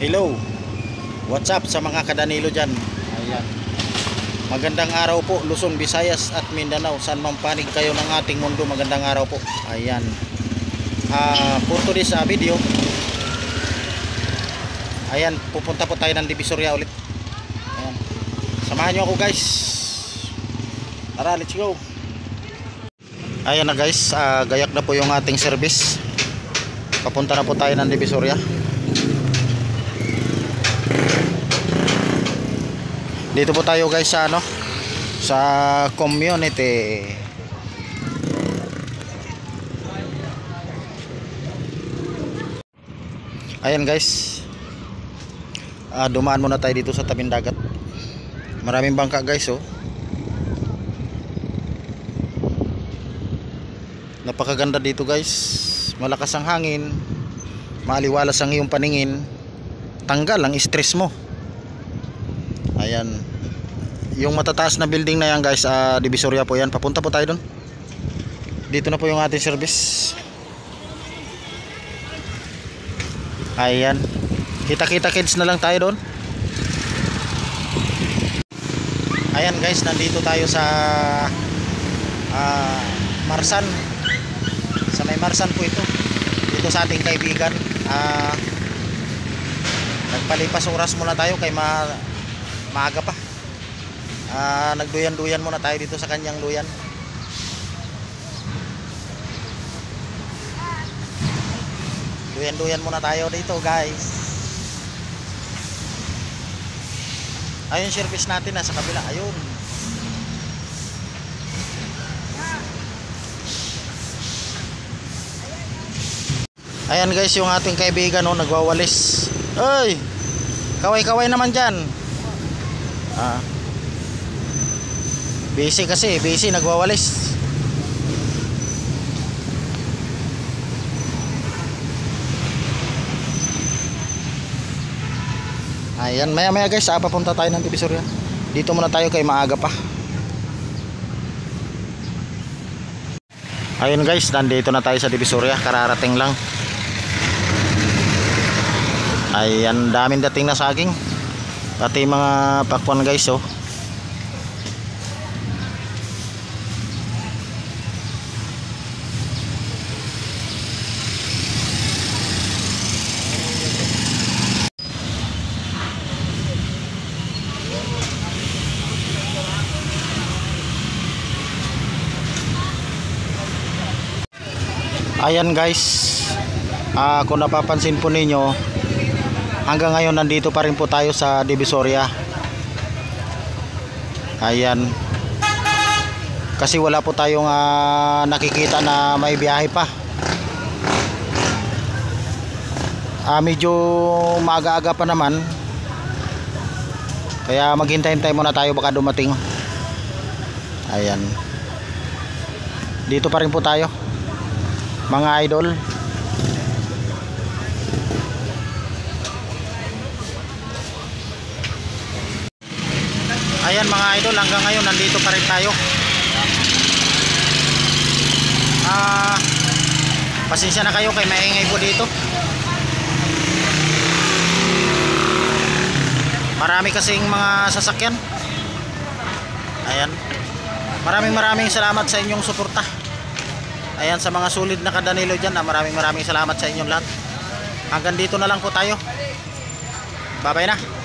Hello. What's up sa mga kadanilo dyan? Ayan. Magandang araw po Luzon, Visayas at Mindanao. Saan mang panig kayo ng ating mundo, magandang araw po. Ayan. Ah, for today's ah, video. Ayan, pupunta po tayo ng Divisoria ulit. Ayan. Samahan niyo ako guys. Tara, let's go. Ayan na guys, ah, gayak na po yung ating service. Papunta na po tayo ng Divisoria. Dito po tayo guys sa ano sa community. Ayan guys. Ah, dumaan muna tayo dito sa tabing dagat. Maraming bangka guys oh. Napakaganda dito guys. Malakas ang hangin. Maaliwalas ang iyong paningin. Tanggal ang stress mo. Ayan. Yung matataas na building na yan guys, ah, Divisoria po yan. Papunta po tayo doon. Dito na po yung ating service. Ayan. Kita-kita kids na lang tayo doon. Ayan guys, nandito tayo sa ah, Marsan. Sa may Marsan po ito. Dito sa ating kaibigan. Ah, nagpalipas oras muna tayo kay ma maaga pa. Ah, nagduyan-duyan muna tayo dito sa kanyang duyan duyan-duyan muna tayo dito guys. Ayun service natin nasa kabila. Ayun. Ayan guys yung ating kaibigan oh, nagwawalis. Ay kaway-kaway naman dyan Ah. Busy kasi, busy nagwawalis. Ayan, maya maya guys, ah, papunta tayo ng Divisoria. Dito muna tayo kay maaga pa. Ayun guys, nandito na tayo sa Divisoria, kararating lang. Ayan, daming dating na saging pati mga pakwan guys oh. Ayan guys. Ah, kung napapansin po ninyo hanggang ngayon nandito pa rin po tayo sa Divisoria. Ayan. Kasi wala po tayong uh, nakikita na may biyahe pa. Uh, medyo maaga-aga pa naman. Kaya maghintay-hintay muna tayo baka dumating. Ayan. Dito pa rin po tayo mga idol ayan mga idol hanggang ngayon nandito pa rin tayo. Ah pasensya na kayo kay maingay po dito. Marami kasing mga sasakyan. Ayan. Maraming maraming salamat sa inyong suporta. Ayan sa mga sulit na kadanilo dyan ah, maraming maraming salamat sa inyong lahat. Hanggang dito na lang po tayo. Bye bye na